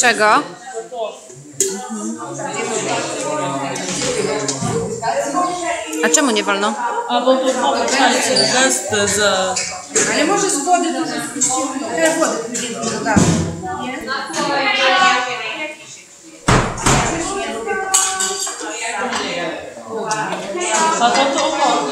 Czego? A czemu nie wolno? A bo to pamiętajcie, z... Ale może z wody to spuścimy. Teraz wody. A to, to